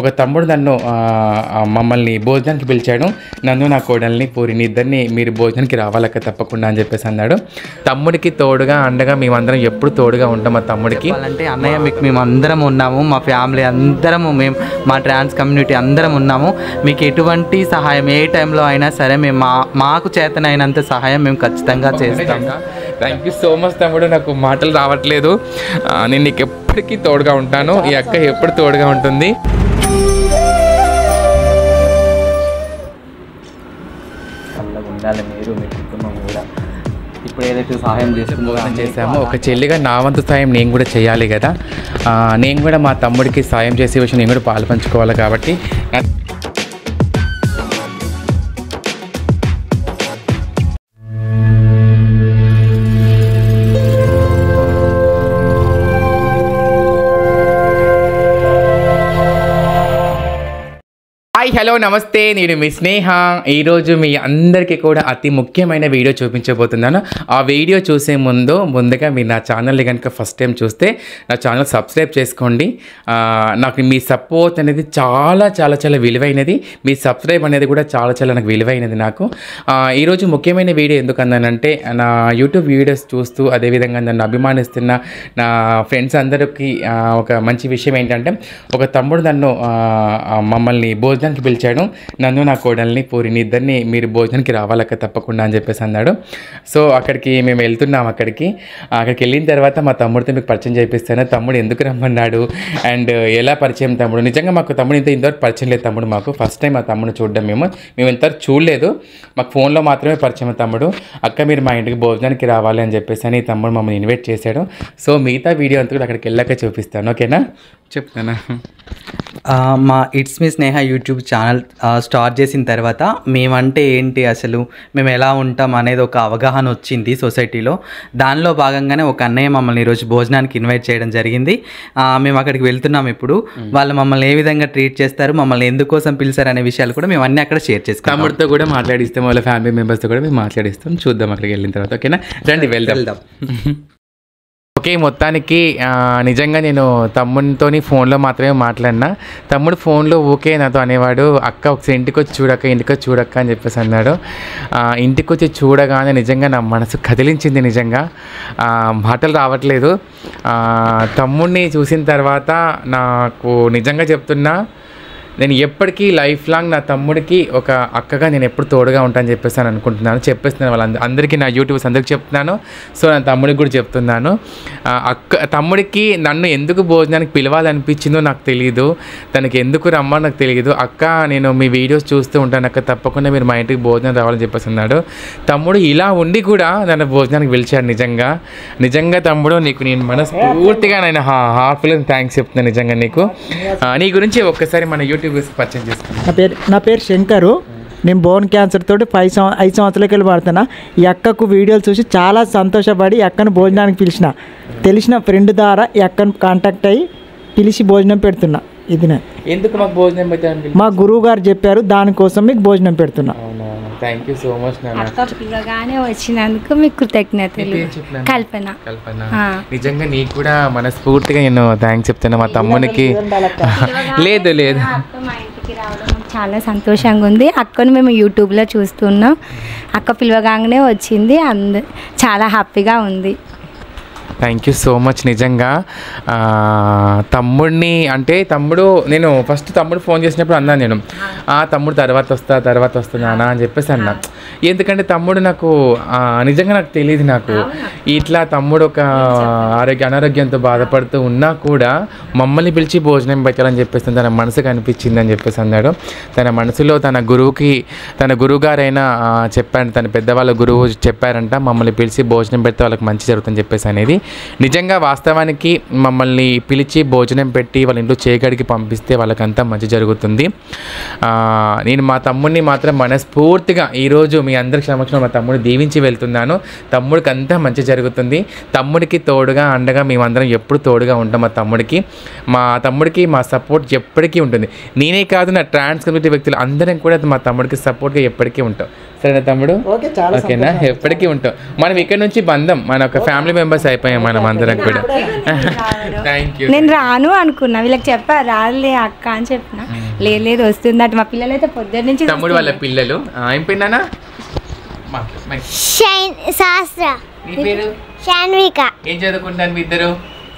ఒక తమ్ముడు నన్ను మమ్మల్ని భోజనానికి పిలిచాడు. నన్ను నా కోడల్ని పూరిని ఇద్దరిని మీరు భోజనానికి రావాలక్క తప్పకుండా అని చెప్పేసి అన్నాడు. తమ్ముడికి తోడుగా అండగా మేమందరం ఎప్పుడు తోడుగా ఉంటాం మా తమ్ముడికి. చెప్పాలంటే అన్నయ్య మీకు మేము అందరం ఉన్నాము మా ఫ్యామిలీ అందరము మేము మా ట్రాన్స్ కమ్యూనిటీ అందరం ఉన్నాము. మీకు ఎటువంటి సహాయం ఏ టైంలో అయినా సరే మేము మా మాకు చేతనైనంత సహాయం మేము ఖచ్చితంగా చేస్తాం. థ్యాంక్ యూ సో మచ్ తమ్ముడు నాకు మాటలు రావట్లేదు. నేను నీకు ఎప్పటికీ తోడుగా ఉంటాను. ఈ అక్క ఎప్పుడు తోడుగా ఉంటుంది? ఏదైతే సహాయం చేస్తుందో చేశాము ఒక చెల్లిగా నా వంతు సాయం నేను కూడా చేయాలి కదా. నేను కూడా మా తమ్ముడికి సాయం చేసే విషయం నేను కూడా పాలు పంచుకోవాలి కాబట్టి. హలో నమస్తే. నేను మీ స్నేహ. ఈరోజు మీ అందరికీ కూడా అతి ముఖ్యమైన వీడియో చూపించబోతున్నాను. ఆ వీడియో చూసే ముందు ముందుగా మీరు నా ఛానల్ని కనుక ఫస్ట్ టైం చూస్తే నా ఛానల్ సబ్స్క్రైబ్ చేసుకోండి. నాకు మీ సపోర్ట్ అనేది చాలా చాలా చాలా విలువైనది. మీ సబ్స్క్రైబ్ అనేది కూడా చాలా చాలా నాకు విలువైనది నాకు. ఈరోజు ముఖ్యమైన వీడియో ఎందుకు అన్నానంటే నా యూట్యూబ్ వీడియోస్ చూస్తూ అదేవిధంగా నన్ను అభిమానిస్తున్న నా ఫ్రెండ్స్ అందరికీ ఒక మంచి విషయం ఏంటంటే ఒక తమ్ముడు నన్ను మమ్మల్ని భోజనానికి పిలిచాడు. నన్ను నా కోడల్ని పూరిని ఇద్దరిని మీరు భోజనానికి రావాలక్క తప్పకుండా అని చెప్పేసి అన్నాడు. సో అక్కడికి మేము వెళ్తున్నాం అక్కడికి. అక్కడికి వెళ్ళిన తర్వాత మా తమ్ముడితో మీకు పరిచయం చేపిస్తాను. తమ్ముడు ఎందుకు రమ్మన్నాడు? అండ్ ఎలా పరిచయం తమ్ముడు? నిజంగా మాకు తమ్ముడు ఇంత ఇంతవరకు పరిచయం లేదు తమ్ముడు మాకు. ఫస్ట్ టైం మా తమ్ముడు చూడడం మేము. మేము ఇంతవరకు చూడలేదు. మాకు ఫోన్లో మాత్రమే పరిచయం తమ్ముడు. అక్క మీరు మా ఇంటికి భోజనానికి రావాలి అని చెప్పేసి అని తమ్ముడు మమ్మల్ని ఇన్వైట్ చేశాడు. సో మిగతా వీడియో అంతా కూడా అక్కడికి వెళ్ళాక చూపిస్తాను. ఓకేనా? చెప్తానా? ఆ, మా it's me Sneha YouTube channel start చేసిన తర్వాత మేమంటే ఏంటి అసలు మేము ఎలా ఉంటాం అనేది ఒక అవగాహన వచ్చింది సొసైటీలో. దానిలో భాగంగానే ఒక అన్నయ్య మమ్మల్ని ఈరోజు భోజనానికి ఇన్వైట్ చేయడం జరిగింది. మేము అక్కడికి వెళ్తున్నాం ఇప్పుడు. వాళ్ళు మమ్మల్ని ఏ విధంగా ట్రీట్ చేస్తారు మమ్మల్ని ఎందుకోసం పిలిచారు అనే విషయాలు కూడా మేము అన్నీ అక్కడ షేర్ చేసుకుంటాం. తమ్ముడితో కూడా మాట్లాడిస్తాం వాళ్ళ ఫ్యామిలీ మెంబర్స్తో కూడా మేము మాట్లాడిస్తాం. చూద్దాం అక్కడికి వెళ్ళిన తర్వాత ఓకేనా? రండి వెళ్దాం. వెళ్దాం. ఓకే మొత్తానికి నిజంగా నేను తమ్ముడితోని ఫోన్లో మాత్రమే మాట్లాడినా. తమ్ముడు ఫోన్లో ఓకే నాతో అనేవాడు అక్క ఒకసారి ఇంటికి వచ్చి చూడక్క ఇంటికి వచ్చి చూడక్క అని చెప్పేసి అన్నాడు. ఇంటికి వచ్చి చూడగానే నిజంగా నా మనసు కదిలించింది నిజంగా. మాటలు రావట్లేదు. తమ్ముడిని చూసిన తర్వాత నాకు నిజంగా చెప్తున్నా నేను ఎప్పటికీ లైఫ్ లాంగ్ నా తమ్ముడికి ఒక అక్కగా నేను ఎప్పుడు తోడుగా ఉంటాను చెప్పేసి అని అనుకుంటున్నాను. చెప్పేస్తున్నాను వాళ్ళంద అందరికీ నా యూట్యూబ్స్ అందరికి చెప్తున్నాను. సో నా తమ్ముడికి కూడా చెప్తున్నాను. అక్క తమ్ముడికి నన్ను ఎందుకు భోజనానికి పిలవాలనిపించిందో నాకు తెలియదు తనకి ఎందుకు రమ్మని నాకు తెలియదు అక్క నేను మీ వీడియోస్ చూస్తూ ఉంటాను అక్క తప్పకుండా మీరు మా ఇంటికి భోజనం రావాలని చెప్పేసి అన్నాడు. తమ్ముడు ఇలా ఉండి కూడా నన్ను భోజనానికి పిలిచాడు నిజంగా. నిజంగా తమ్ముడు నీకు నేను మనస్ఫూర్తిగా నేను హార్ట్ఫుల్ థ్యాంక్స్ చెప్తున్నాను నిజంగా నీకు. నీ గురించి ఒక్కసారి మన యూట్యూబ్ పరిచయం చేసుకున్నాను. నా పేరు నా పేరు శంకరు. నేను బోన్ క్యాన్సర్ తోటి ఫైవ్ సంవ ఐదు సంవత్సరాలకి వెళ్ళి పడుతున్నా. ఈ అక్కకు వీడియోలు చూసి చాలా సంతోషపడి అక్కను భోజనానికి పిలిచిన. తెలిసిన ఫ్రెండ్ ద్వారా ఈ అక్కను కాంటాక్ట్ అయ్యి పిలిచి భోజనం పెడుతున్నా. ఇది ఎందుకు మాకు భోజనం పెట్టాలని మా గురువు గారు చెప్పారు దానికోసం మీకు భోజనం పెడుతున్నా. థ్యాంక్ యూ సో మచ్ పిల్లగానే వచ్చినందుకు మీకు కృతజ్ఞతలు. కల్పన. కల్పన. నిజంగా నీకు కూడా మనస్ఫూర్తిగా నేను థ్యాంక్స్ చెప్తాను మా తమ్మునికి. లేదు లేదు. చాలా సంతోషంగా ఉంది. అక్కను మేము యూట్యూబ్లో చూస్తున్నాం. అక్క పిలవగానే వచ్చింది. అంద చాలా హ్యాపీగా ఉంది. థ్యాంక్ యూ సో మచ్ నిజంగా. తమ్ముడిని అంటే తమ్ముడు నేను ఫస్ట్ తమ్ముడు ఫోన్ చేసినప్పుడు అన్నాను నేను ఆ తమ్ముడు తర్వాత వస్తా తర్వాత వస్తున్నానా అని చెప్పేసి అన్నా. ఎందుకంటే తమ్ముడు నాకు నిజంగా నాకు తెలియదు నాకు. ఇట్లా తమ్ముడు ఒక ఆరోగ్య అనారోగ్యంతో బాధపడుతూ ఉన్నా కూడా మమ్మల్ని పిలిచి భోజనం పెట్టాలని చెప్పేసి తన మనసుకు అనిపించింది అని చెప్పేసి అన్నాడు. తన మనసులో తన గురువుకి తన గురువుగారైన చెప్పాడు తన పెద్దవాళ్ళ గురువు చెప్పారంట మమ్మల్ని పిలిచి భోజనం పెడితే వాళ్ళకి మంచి జరుగుతుందని చెప్పేసి అనేది. నిజంగా వాస్తవానికి మమ్మల్ని పిలిచి భోజనం పెట్టి వాళ్ళ ఇంట్లో చేయగడికి పంపిస్తే వాళ్ళకంతా మంచి జరుగుతుంది. నేను మా తమ్ముడిని మాత్రం మనస్ఫూర్తిగా ఈరోజు మీ మీ అందరి సమక్షంలో మా తమ్ముడు దీవించి వెళ్తున్నాను. తమ్ముడికి అంతా మంచి జరుగుతుంది. తమ్ముడికి తోడుగా అండగా మేమందరం ఎప్పుడు తోడుగా ఉంటాం మా తమ్ముడికి. మా తమ్ముడికి మా సపోర్ట్ ఎప్పటికీ ఉంటుంది. నేనే కాదు నా ట్రాన్స్ కమ్యూనిటీ వ్యక్తులు అందరం కూడా మా తమ్ముడికి సపోర్ట్గా ఎప్పటికీ ఉంటాం. సరేనా తమ్ముడు? ఓకే చాలా ఓకేనా? ఎప్పటికీ ఉంటాం. మనం ఇక్కడ నుంచి బంధం మన ఒక ఫ్యామిలీ మెంబర్స్ అయిపోయాం మనం అందరం కూడా. థ్యాంక్ యూ నేను రాను అనుకున్నా. వీళ్ళకి చెప్పా రాదులే అక్క అని చెప్పిన. లేదు లేదు వస్తుంది అటు మా పిల్లలు అయితే పొద్దున్న నుంచి తమ్ముడు వాళ్ళ పిల్లలు. ఏం షైన్ శాస్త్ర. నీ పేరు? షాన్విక ఏం చదువుకుంటాను మీ ఇద్దరు?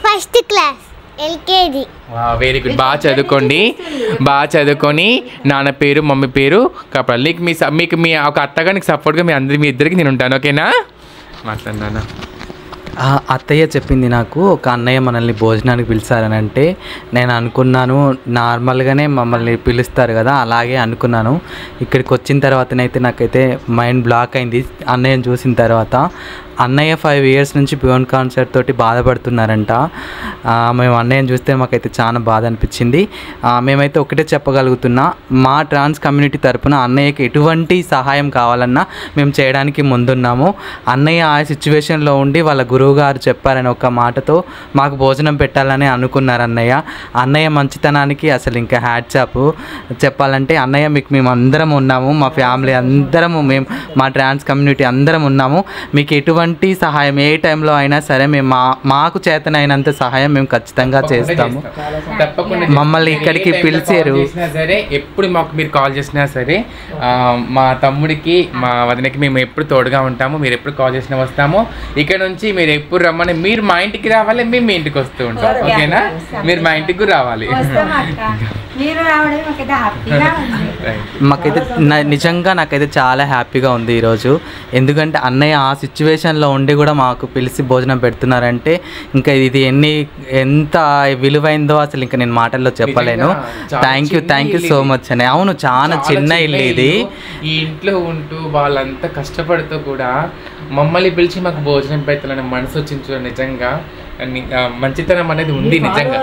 First class LKG. Very good బాగా చదువుకోండి. బాగా చదువుకొని నాన్న పేరు మమ్మీ పేరు కాపాడాలి నీకు మీ మీకు మీ ఒక అత్తగా నీకు సపోర్ట్గా మీ అందరి మీ ఇద్దరికి నేను ఉంటాను ఓకేనా? మాట్లాడినా అత్తయ్య చెప్పింది నాకు ఒక అన్నయ్య మనల్ని భోజనానికి పిలిచారని అంటే నేను అనుకున్నాను నార్మల్గానే మమ్మల్ని పిలుస్తారు కదా అలాగే అనుకున్నాను. ఇక్కడికి వచ్చిన తర్వాతనైతే నాకైతే మైండ్ బ్లాక్ అయింది అన్నయ్యని చూసిన తర్వాత. అన్నయ్య ఫైవ్ ఇయర్స్ నుంచి బియోన్ కాన్సర్ట్ తోటి బాధపడుతున్నారంట. మేము అన్నయ్యని చూస్తే మాకైతే చాలా బాధ అనిపించింది. మేమైతే ఒకటే చెప్పగలుగుతున్నా మా ట్రాన్స్ కమ్యూనిటీ తరఫున అన్నయ్యకి ఎటువంటి సహాయం కావాలన్నా మేము చేయడానికి ముందున్నాము. అన్నయ్య ఆ సిచ్యువేషన్లో ఉండి వాళ్ళ గురువు గారు చెప్పారని ఒక మాటతో మాకు భోజనం పెట్టాలని అనుకున్నారు అన్నయ్య అన్నయ్య మంచితనానికి అసలు ఇంకా హ్యాట్సాప్ చెప్పాలంటే అన్నయ్య మీకు మేము అందరం ఉన్నాము మా ఫ్యామిలీ అందరము మేము మా ట్రాన్స్ కమ్యూనిటీ అందరం ఉన్నాము. మీకు ఎటువంటి సహాయం ఏ టైంలో అయినా సరే మేము మా మాకు చేతనైనంత సహాయం మేము ఖచ్చితంగా చేస్తాము. తప్పకుండా మమ్మల్ని. ఇక్కడికి పిలిచారు. సరే ఎప్పుడు మాకు మీరు కాల్ చేసినా సరే మా తమ్ముడికి మా వదినకి మేము ఎప్పుడు తోడుగా ఉంటాము. మీరు ఎప్పుడు కాల్ చేసినా వస్తాము. ఇక్కడ నుంచి మీరు ఎప్పుడు రమ్మని మీరు మా ఇంటికి రావాలి మేము మీ ఇంటికి వస్తూ ఉంటాం. ఓకేనా? మీరు మా ఇంటికి కూడా రావాలి. వస్తాం అక్క. మీరు రావడం మాకైతే నిజంగా నాకైతే చాలా హ్యాపీగా ఉంది ఈరోజు. ఎందుకంటే అన్నయ్య ఆ సిచ్యువేషన్లో ఉండి కూడా మాకు పిలిచి భోజనం పెడుతున్నారంటే ఇంకా ఇది ఎన్ని ఎంత విలువైందో అసలు ఇంకా నేను మాటల్లో చెప్పలేను. Thank you thank you so. Much అని అవును చాలా చిన్న ఇల్లు. ఇది. ఈ ఇంట్లో ఉంటూ వాళ్ళంతా కష్టపడుతూ కూడా మమ్మల్ని పిలిచి మాకు భోజనం పెట్టాలని మనసు వచ్చింది చూడండి నిజంగా మంచితనం అనేది ఉంది నిజంగా.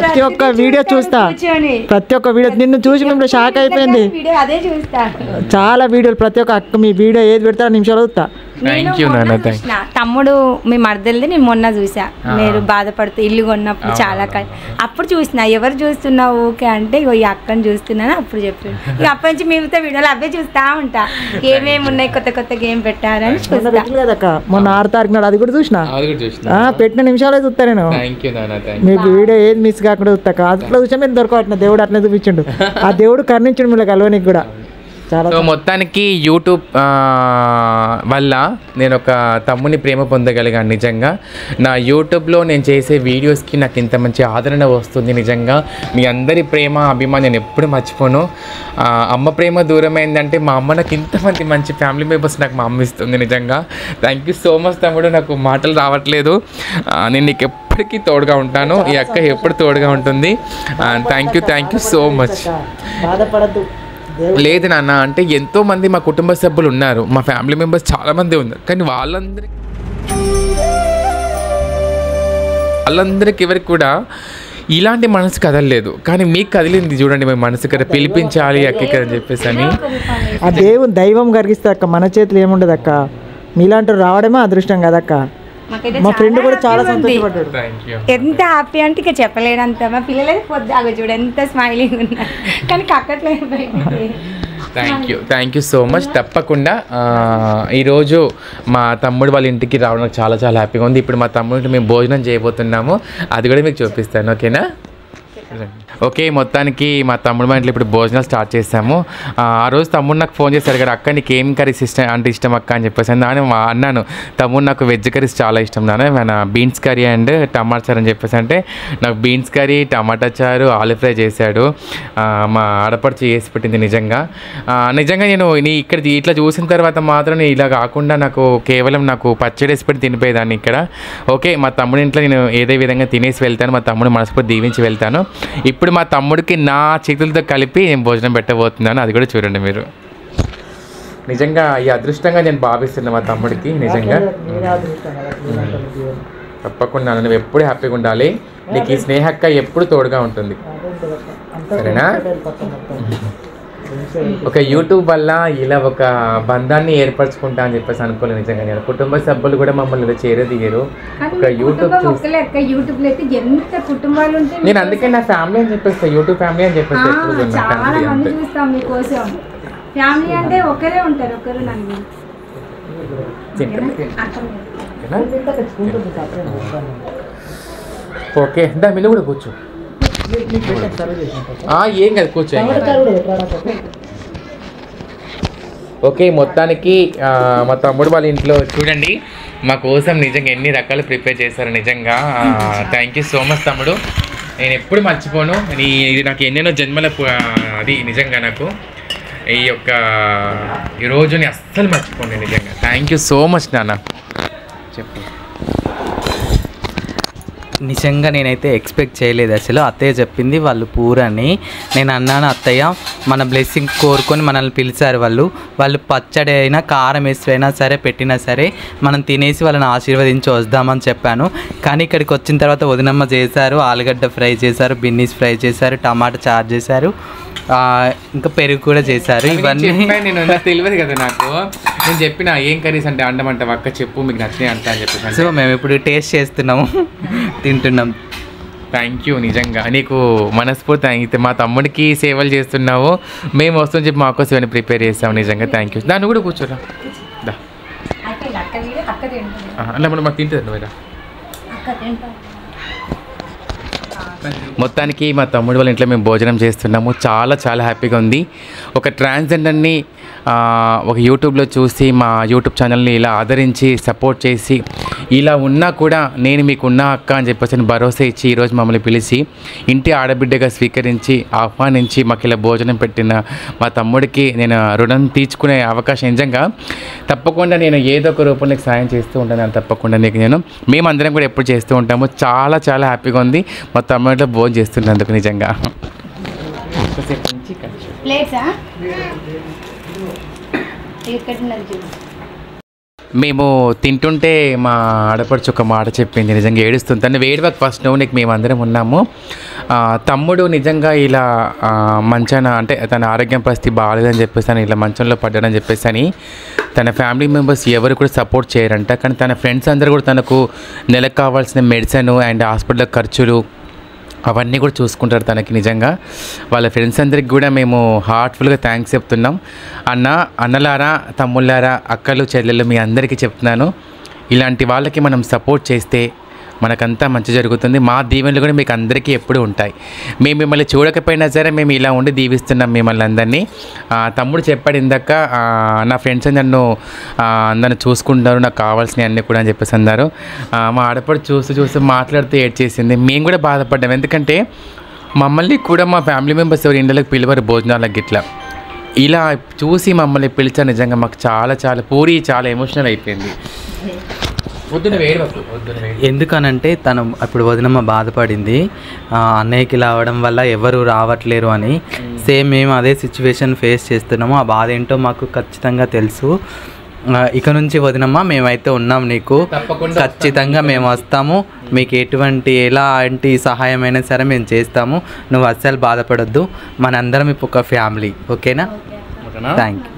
ప్రతి ఒక్క వీడియో చూస్తా. ప్రతి ఒక్క వీడియో నిన్ను చూసి మేము షాక్ అయిపోయింది. వీడియో అదే చూస్తా. చాలా వీడియోలు ప్రతి ఒక్క అక్క మీ వీడియో ఏది పెడతారో నిమిషాలు చూస్తా. చూసిన. తమ్ముడు మీ మరదలిది నేను మొన్న చూసా మీరు బాధపడుతూ ఇల్లు కొన్నప్పుడు చాలా క- అప్పుడు చూసిన ఎవరు చూస్తున్నావు ఊకే అంటే ఇగో ఈ అక్కని చూస్తున్నాను అప్పుడు చెప్పాడు ఇక అప్పటి నుంచి మిగతా వీడియోలు అవే చూస్తా ఉంటా. ఏమేమి ఉన్నాయి కొత్త కొత్త గేమ్ పెట్టారని మొన్న చూస్తా. మొన్న ఆరు తారీఖు నాడు అది కూడా చూసిన? పెట్టిన నిమిషాలే చూస్తా నేను. మీకు వీడియో ఏది మిస్ కాకుండా చూస్తా. అట్లా చూసా మీరు దొరకవట్టిన దేవుడు అట్లా చూపించిండు. ఆ దేవుడు కరుణించడు మీరు కలవనికి కూడా. సో మొత్తానికి యూట్యూబ్ వల్ల నేను ఒక తమ్ముని ప్రేమ పొందగలిగాను నిజంగా. నా యూట్యూబ్లో నేను చేసే వీడియోస్కి నాకు ఇంత మంచి ఆదరణ వస్తుంది నిజంగా. మీ అందరి ప్రేమ అభిమానం నేను ఎప్పుడు మర్చిపోను. అమ్మ ప్రేమ దూరమైందంటే మా అమ్మ నాకు ఇంతమంది మంచి ఫ్యామిలీ మెంబర్స్ నాకు మా అమ్మ ఇస్తుంది నిజంగా. థ్యాంక్ యూ సో మచ్ తమ్ముడు నాకు మాటలు రావట్లేదు. నేను నీకు ఎప్పటికీ తోడుగా ఉంటాను. ఈ అక్క ఎప్పుడు తోడుగా ఉంటుంది. Thank you thank you so much బాధపడద్దు. లేదు నాన్న అంటే ఎంతో మంది మా కుటుంబ సభ్యులు ఉన్నారు. మా ఫ్యామిలీ మెంబర్స్ చాలా మంది ఉన్నారు. కానీ వాళ్ళందరి వాళ్ళందరికి ఎవరికి కూడా ఇలాంటి మనసు కదలలేదు. కానీ మీకు కదిలింది చూడండి మీ మనసు కదా పిలిపించాలి అక్క అని చెప్పేసి అని. ఆ దేవుని దైవం గర్గిస్తే అక్క మన చేతులు ఏముండదు అక్క? మీలాంటి రావడమే అదృష్టం కదక్క? మా ఫ్రెండ్ కూడా చాలా. సంతోషపడ్డాడు. ఎంత హ్యాపీ అంటే ఇక చెప్పలేనంత. మా పిల్లలైతే పొద్దు అగ చూడు ఎంత స్మైలింగ్ ఉన్నారు కానీ కక్కట్లేదు బయటికి thank you thank you so much తప్పకుండా ఆ, ఈరోజు మా తమ్ముడు వాళ్ళ ఇంటికి రావడం చాలా చాలా హ్యాపీగా ఉంది. ఇప్పుడు మా తమ్ముడికి మేము భోజనం చేయబోతున్నాము. అది కూడా మీకు చూపిస్తాను ఓకేనా? ఓకే మొత్తానికి మా తమ్ముడు మా ఇంట్లో ఇప్పుడు భోజనాలు స్టార్ట్ చేసాము ఆ రోజు తమ్ముడు నాకు ఫోన్ చేశారు కదా అక్క నీకు ఏం కర్రీస్ ఇష్టం అంటే ఇష్టం అక్క? అని చెప్పేసి. అని మా అన్నాను తమ్ముడు నాకు వెజ్ కర్రీస్ చాలా ఇష్టం నాన్న. మన బీన్స్ కర్రీ అండ్ టమాటా చారు అని చెప్పేసి. అంటే నాకు బీన్స్ కర్రీ టమాటా చారు ఆలు ఫ్రై చేశాడు. మా ఆడపడుచు చేసి పెట్టింది నిజంగా. నిజంగా నేను నీ ఇక్కడ ఇట్లా చూసిన తర్వాత మాత్రం ఇలా కాకుండా నాకు కేవలం నాకు పచ్చడి వేసి పెట్టి తినిపోయేదాన్ని ఇక్కడ. ఓకే మా తమ్ముడి ఇంట్లో నేను ఏదే విధంగా తినేసి వెళ్తాను మా తమ్ముడు మనస్ఫూర్తి దీవించి వెళ్తాను. ఇప్పుడు మా తమ్ముడికి నా చేతులతో కలిపి నేను భోజనం పెట్టబోతున్నాను. అది కూడా చూడండి మీరు. నిజంగా ఈ అదృష్టంగా నేను భావిస్తున్నాను మా తమ్ముడికి నిజంగా. తప్పకుండా నువ్వు ఎప్పుడు హ్యాపీగా ఉండాలి. నీకు ఈ స్నేహక్క ఎప్పుడు తోడుగా ఉంటుంది. సరేనా? ఒక యూట్యూబ్ వల్ల ఇలా ఒక బంధాన్ని ఏర్పరచుకుంటా అని చెప్పేసి అనుకోలేదు నిజంగా నేను. కుటుంబ సభ్యులు కూడా మమ్మల్ని ఇలా చేరదీయరు. ఒక యూట్యూబ్ యూట్యూబ్లో అయితే ఎంత కుటుంబాలు నేను అందుకే నా ఫ్యామిలీ అని చెప్పేస్తా యూట్యూబ్ ఫ్యామిలీ అని చెప్పేసి చాలా ఫ్యామిలీ మంది అంతే చూస్తాం మీకోసం. ఫ్యామిలీ అంటే ఒకరే ఉంటారు ఒకరు నన్ను? ఓకే దా మిల్లు కూడా కూర్చో. ఏం కాదు కూర్చో ఏం కాదు. ఓకే మొత్తానికి మా తమ్ముడు వాళ్ళ ఇంట్లో చూడండి. మా కోసం నిజంగా ఎన్ని రకాలు ప్రిపేర్ చేశారు నిజంగా. థ్యాంక్ యూ సో మచ్ తమ్ముడు. నేను ఎప్పుడు మర్చిపోను. నీ ఇది నాకు ఎన్నెన్నో జన్మల అది నిజంగా నాకు. ఈ యొక్క ఈ రోజుని అస్సలు మర్చిపోండి నిజంగా. థ్యాంక్ యూ సో మచ్ నాన్న. చెప్పు. నిజంగా నేనైతే ఎక్స్పెక్ట్ చేయలేదు అసలు. అత్తయ్య చెప్పింది వాళ్ళు పూరని. నేను అన్నాను అత్తయ్య మన బ్లెస్సింగ్ కోరుకొని మనల్ని పిలిచారు వాళ్ళు. వాళ్ళు పచ్చడి అయినా కారం వేసి అయినా సరే పెట్టినా సరే మనం తినేసి వాళ్ళని ఆశీర్వదించి వద్దామని చెప్పాను. కానీ ఇక్కడికి వచ్చిన తర్వాత వదినమ్మ చేశారు ఆలుగడ్డ ఫ్రై చేశారు బిన్నీస్ ఫ్రై చేశారు టమాటా చారు చేశారు ఇంకా పెరుగు కూడా చేశారు. నేను ఇవన్నీ నేను తెలియదు కదా నాకు. నేను చెప్పిన ఏం కర్రీస్ అంటే అండమంట అక్క చెప్పు మీకు నచ్చినాయి అంట అని చెప్పేసి సో మేము ఇప్పుడు టేస్ట్ చేస్తున్నాము. తింటున్నాం. థ్యాంక్ యూ నిజంగా. నీకు మనస్ఫూర్తి అయితే మా తమ్ముడికి సేవలు చేస్తున్నావు. మేము వస్తాం చెప్పి మా కోసం ఇవన్నీ ప్రిపేర్ చేస్తాం. నిజంగా థ్యాంక్ యూ దాన్ని కూడా కూర్చోరా. దా. అలా మనం మాకు తింటుంది నువ్వు మొత్తానికి మా తమ్ముడు వాళ్ళ ఇంట్లో మేము భోజనం చేస్తున్నాము. చాలా చాలా హ్యాపీగా ఉంది. ఒక ట్రాన్స్జెండర్ని ఆ, ఒక యూట్యూబ్లో చూసి మా యూట్యూబ్ ఛానల్ని ఇలా ఆదరించి సపోర్ట్ చేసి ఇలా ఉన్నా కూడా నేను మీకు ఉన్నా అక్క అని చెప్పేసి భరోసా ఇచ్చి ఈరోజు మమ్మల్ని పిలిచి ఇంటి ఆడబిడ్డగా స్వీకరించి ఆహ్వానించి మాకు ఇలా భోజనం పెట్టిన మా తమ్ముడికి నేను రుణం తీర్చుకునే అవకాశం నిజంగా తప్పకుండా నేను ఏదో ఒక రూపంలో నీకు సాయం చేస్తూ ఉంటాను తప్పకుండా నీకు నేను. మేమందరం కూడా ఎప్పుడు చేస్తూ ఉంటాము. చాలా చాలా హ్యాపీగా ఉంది. మా తమ్ముడిలో భోజనం చేస్తున్నందుకు నిజంగా. ప్లేట్సా? చూడు మేము తింటుంటే మా ఆడపడుచు ఒక మాట చెప్పింది నిజంగా ఏడుస్తుంది. తను వేడివాక్ ఫస్ట్ నువ్వు నీకు మేమందరం ఉన్నాము. తమ్ముడు నిజంగా ఇలా మంచాన అంటే తన ఆరోగ్యం పరిస్థితి బాగాలేదని చెప్పేసి అని ఇలా మంచంలో పడ్డాడని చెప్పేసి అని తన ఫ్యామిలీ మెంబర్స్ ఎవరు కూడా సపోర్ట్ చేయరంట. కానీ తన ఫ్రెండ్స్ అందరూ కూడా తనకు నెలకు కావాల్సిన మెడిసిన్ అండ్ హాస్పిటల్ ఖర్చులు అవన్నీ కూడా చూసుకుంటారు తనకి నిజంగా. వాళ్ళ ఫ్రెండ్స్ అందరికి కూడా మేము హార్ట్ఫుల్గా థ్యాంక్స్ చెప్తున్నాం. అన్న అన్నలారా తమ్ముళ్ళారా అక్కలు చెల్లెలు మీ అందరికీ చెప్తున్నాను. ఇలాంటి వాళ్ళకి మనం సపోర్ట్ చేస్తే మనకంతా మంచి జరుగుతుంది. మా దీవెనలు కూడా మీకు అందరికీ ఎప్పుడు ఉంటాయి. మేము మిమ్మల్ని చూడకపోయినా సరే మేము ఇలా ఉండి దీవిస్తున్నాం మిమ్మల్ని అందరినీ. తమ్ముడు చెప్పాడు ఇందాక నా ఫ్రెండ్స్ నన్ను అందరిని చూసుకుంటారు నాకు కావాల్సినవి అన్నీ కూడా అని చెప్పేసి అన్నారు. మా ఆడపడు చూస్తూ చూస్తూ మాట్లాడుతూ ఏడ్చేసింది మేము కూడా బాధపడ్డాం. ఎందుకంటే మమ్మల్ని కూడా మా ఫ్యామిలీ మెంబర్స్ ఎవరు ఇండ్లకు పిలివారు భోజనాలకు గిట్లా. ఇలా చూసి మమ్మల్ని పిలిచారు నిజంగా మాకు చాలా చాలా పూరి చాలా ఎమోషనల్ అయిపోయింది. ఎందుకనంటే తను అప్పుడు వదినమ్మ బాధపడింది. అన్నయ్యకి అవడం వల్ల ఎవరు రావట్లేరు అని. సేమ్ మేము అదే సిచ్యువేషన్ ఫేస్ చేస్తున్నాము. ఆ బాధ ఏంటో మాకు ఖచ్చితంగా తెలుసు. ఇక నుంచి వదినమ్మ మేమైతే ఉన్నాం నీకు. తప్పకుండా ఖచ్చితంగా మేము వస్తాము. మీకు ఎటువంటి ఎలాంటి సహాయమైనా సరే మేము చేస్తాము. నువ్వు అస్సలు బాధపడొద్దు. మనందరం ఇప్పుడు ఒక ఫ్యామిలీ ఓకేనా? ఓకేనా? థ్యాంక్ యూ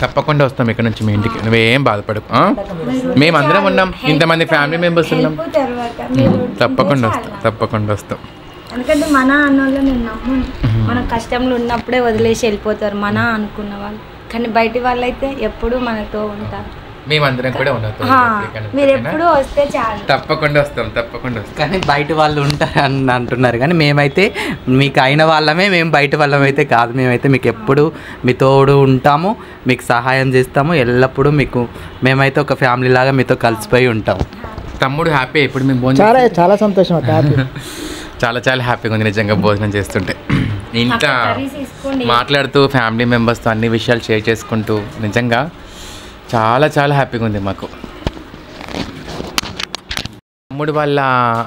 తప్పకుండా వస్తాం ఇక్కడ నుంచి మీ ఇంటికి. నువ్వేం బాధపడకు? మేమందరం ఉన్నాం ఇంతమంది ఫ్యామిలీ మెంబర్స్ ఉన్నాం. తప్పకుండా వస్తాం తప్పకుండా వస్తాం. ఎందుకంటే మన అన్నోళ్ళు నేను నమ్మను మన కష్టంలో ఉన్నప్పుడే వదిలేసి వెళ్ళిపోతారు మన అనుకున్న వాళ్ళు. కానీ బయటి వాళ్ళైతే ఎప్పుడు మనతో ఉంటారు. మేమందరం కూడా ఉన్నాం హా, మీరు ఎప్పుడు వస్తే చాలు. తప్పకుండా వస్తాం తప్పకుండా వస్తాం. కానీ బయట వాళ్ళు ఉంటారు అని అంటున్నారు. కానీ మేమైతే మీకు అయిన వాళ్ళమే మేము బయట వాళ్ళమైతే కాదు. మేమైతే మీకు ఎప్పుడు మీ తోడు ఉంటాము మీకు సహాయం చేస్తాము. ఎల్లప్పుడూ మీకు మేమైతే ఒక ఫ్యామిలీ లాగా మీతో కలిసిపోయి ఉంటాము తమ్ముడు హ్యాపీ ఇప్పుడు మేము భోజనం చాలా చాలా సంతోషం చాలా చాలా హ్యాపీగా ఉంది నిజంగా భోజనం చేస్తుంటే. ఇంత మాట్లాడుతూ ఫ్యామిలీ మెంబర్స్తో అన్ని విషయాలు షేర్ చేసుకుంటూ నిజంగా చాలా చాలా హ్యాపీగా ఉంది మాకు. తమ్ముడు వాళ్ళ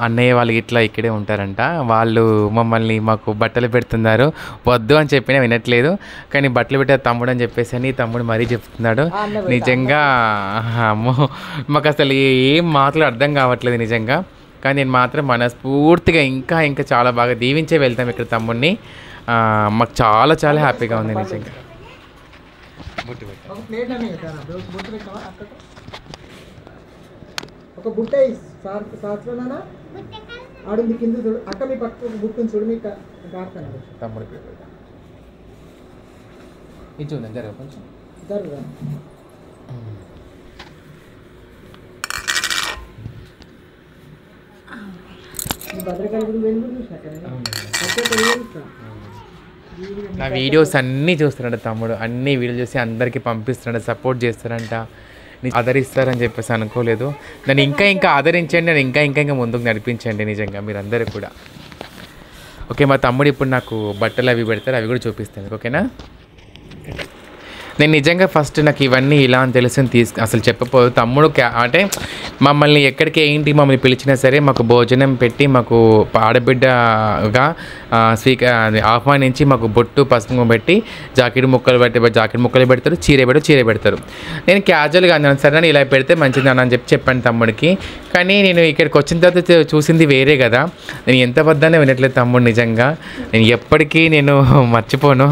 అన్నయ్య వాళ్ళు ఇట్లా ఇక్కడే ఉంటారంట. వాళ్ళు మమ్మల్ని మాకు బట్టలు పెడుతున్నారు. వద్దు అని చెప్పినా వినట్లేదు. కానీ బట్టలు పెట్టే తమ్ముడు అని చెప్పేసి అని తమ్ముడు మరీ చెప్తున్నాడు. నిజంగా అమ్మో మాకు అసలు ఏం మాటలు అర్థం కావట్లేదు నిజంగా. కానీ నేను మాత్రం మనస్ఫూర్తిగా ఇంకా ఇంకా చాలా బాగా దీవించే వెళ్తాం ఇక్కడ తమ్ముడిని. మాకు చాలా చాలా హ్యాపీగా ఉంది నిజంగా. ఒక ప్లేట్ అనే కదా బుట్ట పెట్టావా అక్కడ ఒక బుట్ట సార్ ఆడుంది కింద చూడు అక్క మీ పక్క బుట్ట ఉంది చూడు మీకు తమ్ముడి పేరు ఇది చూడండి జరగ కొంచెం జరుగుదా ఈ భద్రకాళి గుడి వెళ్ళి చూసిన అక్కడ నా వీడియోస్ అన్నీ చూస్తున్నాడు తమ్ముడు. అన్ని వీడియో చూసి అందరికీ పంపిస్తున్నాడు సపోర్ట్ చేస్తారంట ఆదరిస్తారని చెప్పేసి అనుకోలేదు. నన్ను ఇంకా ఇంకా ఆదరించండి నేను ఇంకా ఇంకా ఇంకా ముందుకు నడిపించండి నిజంగా మీరందరూ కూడా. ఓకే మా తమ్ముడు ఇప్పుడు నాకు బట్టలు అవి పెడతారు అవి కూడా చూపిస్తాను. ఓకేనా? నేను నిజంగా ఫస్ట్ నాకు ఇవన్నీ ఇలా అని తెలిసింది తీసుకు అసలు చెప్పపోదు తమ్ముడు క్యా అంటే మమ్మల్ని ఎక్కడికి ఏంటి మమ్మల్ని పిలిచినా సరే మాకు భోజనం పెట్టి మాకు ఆడబిడ్డగా స్వీక ఆహ్వానించి మాకు బొట్టు పసుపు పెట్టి జాకెట్ ముక్కలు పెట్టి జాకెట్ ముక్కలు పెడతారు చీర పెడు చీర పెడతారు. నేను క్యాజువల్గా అన్నాను సరే నేను ఇలా పెడితే మంచిది అని చెప్పి చెప్పాను తమ్ముడికి. కానీ నేను ఇక్కడికి వచ్చిన తర్వాత చూసింది వేరే కదా. నేను ఎంత వద్దనే వినట్లేదు తమ్ముడు నిజంగా. నేను ఎప్పటికీ నేను మర్చిపోను.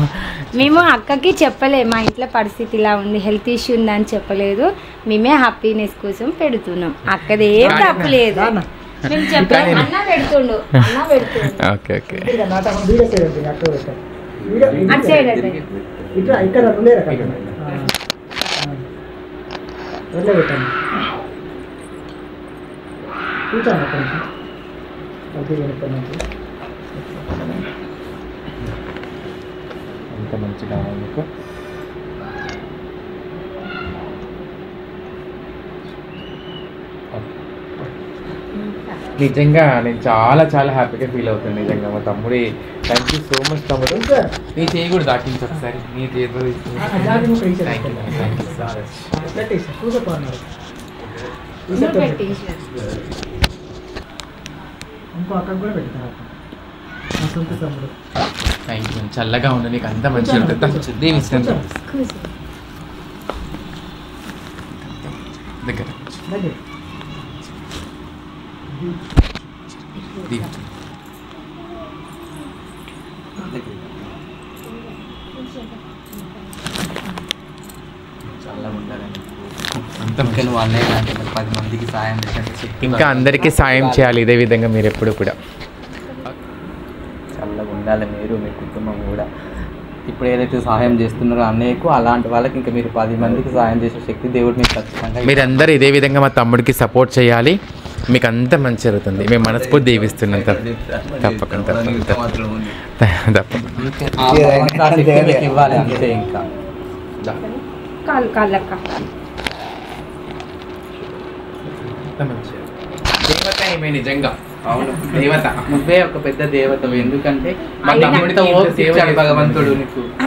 మేము అక్కకి చెప్పలే మా ఇంట్లో పరిస్థితి ఇలా ఉంది హెల్త్ ఇష్యూ ఉందని చెప్పలేదు. మేమే హ్యాపీనెస్ కోసం పెడుతున్నాం. అక్కది ఏం తప్పు లేదు. మేము అన్న పెడుతుండు అన్న పెడుతుండు. Okay okay. అటు సైడ్ ఇక్కడ ఇక్కడ. పెట్టాను కూర్చోండి అక్కడ ఎంత మంచిగా ఉంది మీకు నిజంగా నేను చాలా చాలా హ్యాపీగా ఫీల్ అవుతాను నిజంగా మా తమ్ముడి. థ్యాంక్ యూ సో మచ్ తమ్ముడు. నీ చేయి కూడా దాకించు ఒకసారి. నీ తీసేసి థ్యాంక్ యూ థ్యాంక్ చల్లగా ఉండు నీకు అంత మంచిగా ఉంటుంది. దేవి ఇస్తాను దగ్గర. దగ్గర. ఇంకా అందరికీ సాయం చేయాలి ఇదే విధంగా మీరు ఎప్పుడు కూడా. చల్లగా ఉండాలి మీరు మీ కుటుంబం కూడా. ఇప్పుడు ఏదైతే సహాయం చేస్తున్నారో అన్నయ్యకు అలాంటి వాళ్ళకి ఇంకా మీరు పది మందికి సహాయం చేసే శక్తి దేవుడు మీకు ఖచ్చితంగా మీరందరూ ఇదే విధంగా మా తమ్ముడికి సపోర్ట్ చేయాలి. మీకు అంత మంచి జరుగుతుంది. మేము మనస్ఫూర్తి దీవిస్తున్నాం తప్ప- తప్పకుండా. తప్పకుండా. దేవత ఏమే నిజంగా? అవును. దేవత. నువ్వే ఒక పెద్ద దేవతవు ఎందుకంటే మా తమ్ముడితో. భగవంతుడు నీకు.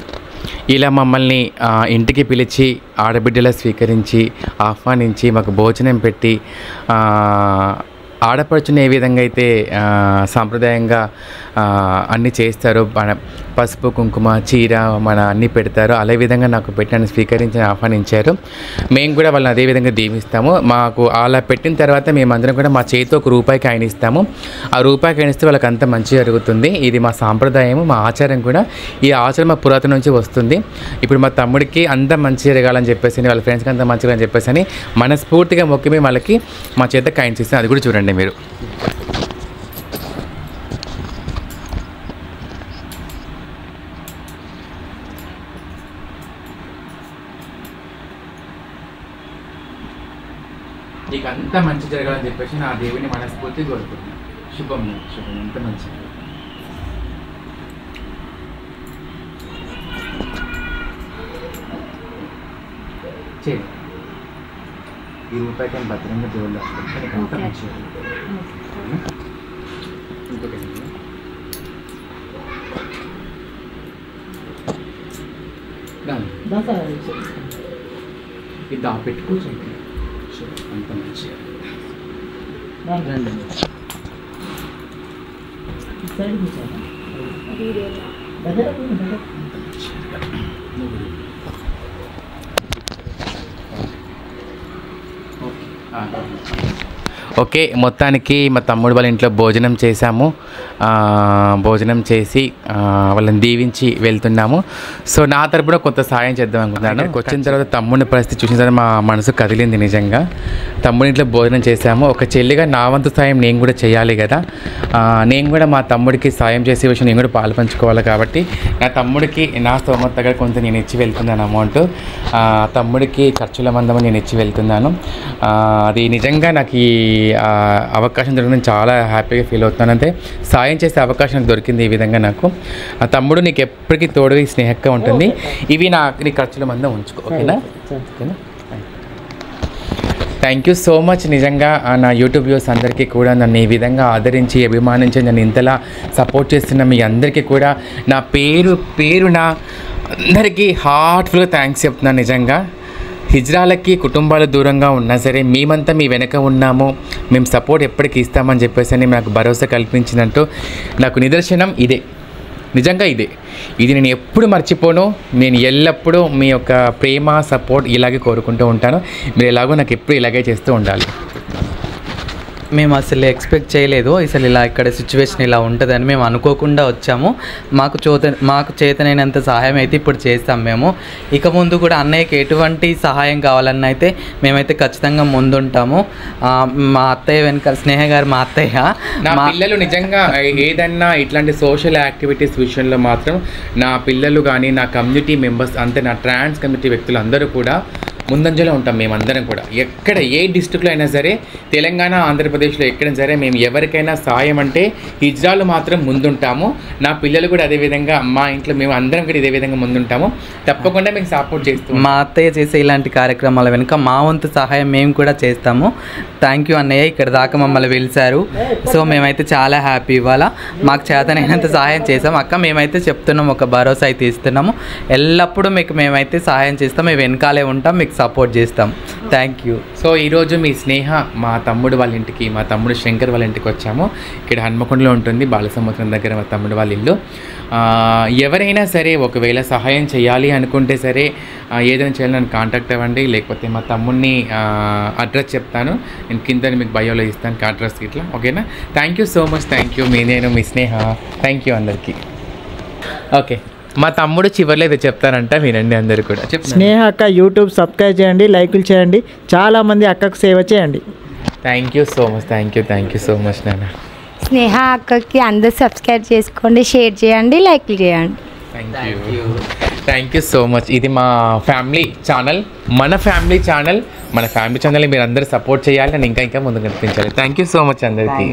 ఇలా మమ్మల్ని ఇంటికి పిలిచి ఆడబిడ్డలా స్వీకరించి ఆహ్వానించి మాకు భోజనం పెట్టి ఆడపడుచుని ఏ విధంగా అయితే సాంప్రదాయంగా అన్నీ చేస్తారో మన పసుపు కుంకుమ చీర మన అన్నీ పెడతారు. అదే విధంగా నాకు పెట్టి స్వీకరించి ఆహ్వానించారు. మేము కూడా వాళ్ళని అదే విధంగా దీవిస్తాము. మాకు అలా పెట్టిన తర్వాత మేమందరం కూడా మా చేతితో ఒక రూపాయికి ఆయన ఇస్తాము. ఆ రూపాయికి ఆయన ఇస్తే వాళ్ళకి అంత మంచి జరుగుతుంది. ఇది మా సాంప్రదాయం మా ఆచారం కూడా. ఈ ఆచారం మా పురాతన నుంచి వస్తుంది. ఇప్పుడు మా తమ్ముడికి అంత మంచి జరగాలని చెప్పేసి వాళ్ళ ఫ్రెండ్స్కి అంత మంచిగా అని చెప్పేసి అని మనస్ఫూర్తిగా మొక్కి మేము వాళ్ళకి మా చేత కాయిన్స్ అది కూడా చూడండి మీరు నీకు అంత మంచి జరగాలని చెప్పేసి నా దేవుని మనస్ఫూర్తి కోరుకుంటున్నాను శుభం శుభం అంత మంచి చేయి ఈ రూపాయికి భద్రంగా దేవుళ్ళు అంత మంచి ఇంకొకటి ఇది దాపెట్టుకో ఓకే మొత్తానికి మా తమ్ముడు వాళ్ళ ఇంట్లో భోజనం చేశాము. భోజనం చేసి వాళ్ళని దీవించి వెళ్తున్నాము. సో నా తరపున కొంత సాయం చేద్దాం అనుకుంటున్నాను. వచ్చిన తర్వాత తమ్ముని పరిస్థితి చూసిన తర్వాత మా మనసు కదిలింది నిజంగా. తమ్ముడి ఇంట్లో భోజనం చేశాము. ఒక చెల్లిగా నా వంతు సాయం నేను కూడా చేయాలి కదా. నేను కూడా మా తమ్ముడికి సాయం చేసే విషయం నేను కూడా పాలు పంచుకోవాలి కాబట్టి నా తమ్ముడికి నా స్తోమత దగ్గర కొంత నేను ఇచ్చి వెళ్తున్నాను అమౌంట్. తమ్ముడికి ఖర్చుల మందము నేను ఇచ్చి వెళ్తున్నాను. అది నిజంగా నాకు ఈ అవకాశం దొరికింది చాలా హ్యాపీగా ఫీల్ అవుతున్నాను. అంటే సాయం చేసే అవకాశం దొరికింది ఈ విధంగా నాకు. ఆ తమ్ముడు నీకు ఎప్పటికీ తోడుగా ఈ స్నేహంగా ఉంటుంది. ఇవి నా నీ ఖర్చుల మందం ఉంచుకో ఓకేనా? ఓకేనా? థ్యాంక్ యూ సో మచ్ నిజంగా నా యూట్యూబ్ వ్యూస్ అందరికీ కూడా నన్ను ఈ విధంగా ఆదరించి అభిమానించి నన్ను ఇంతలా సపోర్ట్ చేస్తున్న మీ అందరికీ కూడా నా పేరు పేరు నా అందరికీ హార్ట్ఫుల్గా థ్యాంక్స్ చెప్తున్నాను నిజంగా. హిజ్రాలకి కుటుంబాలు దూరంగా ఉన్నా సరే మేమంతా మీ వెనక ఉన్నాము. మేము సపోర్ట్ ఎప్పటికీ ఇస్తామని చెప్పేసి అని నాకు భరోసా కల్పించినట్టు నాకు నిదర్శనం ఇదే. నిజంగా ఇదే. ఇది నేను ఎప్పుడు మర్చిపోను. నేను ఎల్లప్పుడూ మీ యొక్క ప్రేమ సపోర్ట్ ఇలాగే కోరుకుంటూ ఉంటాను. మీరు ఎలాగో నాకు ఎప్పుడు ఇలాగే చేస్తూ ఉండాలి. మేము అసలు ఎక్స్పెక్ట్ చేయలేదు. అసలు ఇలా ఇక్కడ సిచ్యువేషన్ ఇలా ఉంటుందని మేము అనుకోకుండా వచ్చాము. మాకు చోత మాకు చేతనైనంత సహాయం అయితే ఇప్పుడు చేస్తాం మేము. ఇక ముందు కూడా అన్నయ్యకి ఎటువంటి సహాయం కావాలన్న అయితే మేమైతే ఖచ్చితంగా ముందుంటాము. మా అత్తయ్య వెనక స్నేహ గారు మా అత్తయ్య. నా మా పిల్లలు నిజంగా ఏదన్నా ఇట్లాంటి సోషల్ యాక్టివిటీస్ విషయంలో మాత్రం నా పిల్లలు కానీ నా కమ్యూనిటీ మెంబర్స్ అంతే నా ట్రాన్స్ కమ్యూనిటీ వ్యక్తులు అందరూ కూడా ముందంజలో ఉంటాం మేమందరం కూడా. ఎక్కడ ఏ డిస్ట్రిక్ట్లో అయినా సరే తెలంగాణ ఆంధ్రప్రదేశ్లో ఎక్కడైనా సరే మేము ఎవరికైనా సాయం అంటే హిజ్రాలు మాత్రం ముందుంటాము. నా పిల్లలు కూడా అదే విధంగా మా ఇంట్లో మేము అందరం కూడా ఇదే విధంగా ముందుంటాము. తప్పకుండా మీకు సపోర్ట్ చేస్తాము మా అత్తయ్య చేసే ఇలాంటి కార్యక్రమాల వెనుక మా వంతు సహాయం మేము కూడా చేస్తాము. థ్యాంక్ యూ అన్నయ్య ఇక్కడ దాకా మమ్మల్ని పిలిచారు. సో మేమైతే చాలా హ్యాపీ ఇవాళ. మాకు చేతనైనంత సహాయం చేసాం అక్క మేమైతే చెప్తున్నాం ఒక భరోసా అయితే ఇస్తున్నాము. ఎల్లప్పుడూ మీకు మేమైతే సహాయం చేస్తాం. మేము వెనకాలే ఉంటాం మీకు సపోర్ట్ చేస్తాం. థ్యాంక్ యూ సో ఈరోజు మీ స్నేహ మా తమ్ముడు వాళ్ళ ఇంటికి మా తమ్ముడు శంకర్ వాళ్ళ ఇంటికి వచ్చాము. ఇక్కడ హన్మకొండలో ఉంటుంది బాలసముద్రం దగ్గర మా తమ్ముడు వాళ్ళ ఇల్లు. ఎవరైనా సరే ఒకవేళ సహాయం చేయాలి అనుకుంటే సరే ఏదైనా చేయాలి నన్ను కాంటాక్ట్ అవ్వండి. లేకపోతే మా తమ్ముడిని అడ్రస్ చెప్తాను. నేను కింద మీకు బయోలో ఇస్తాను అడ్రస్ ఇట్లా ఓకేనా thank you so much thank you మీ నేను మీ స్నేహ. థ్యాంక్ యూ అందరికీ. ఓకే మా తమ్ముడు చివరిలో ఏదో చెప్తానంట వినండి అందరు కూడా. చెప్తాను స్నేహ అక్క యూట్యూబ్ సబ్స్క్రైబ్ చేయండి లైకులు చేయండి. చాలామంది అక్కకు సేవ చేయండి. Thank you so much thank you thank you so much నాన్న. స్నేహ అక్కకి అందరు సబ్స్క్రైబ్ చేసుకోండి షేర్ చేయండి లైక్లు చేయండి. Thank you thank you so much ఇది మా ఫ్యామిలీ ఛానల్ మన ఫ్యామిలీ ఛానల్ మన ఫ్యామిలీ ఛానల్ మీరు అందరూ సపోర్ట్ చేయాలి. అని ఇంకా ఇంకా ముందు నడిపించాలి. థ్యాంక్ యూ సో మచ్ అందరికీ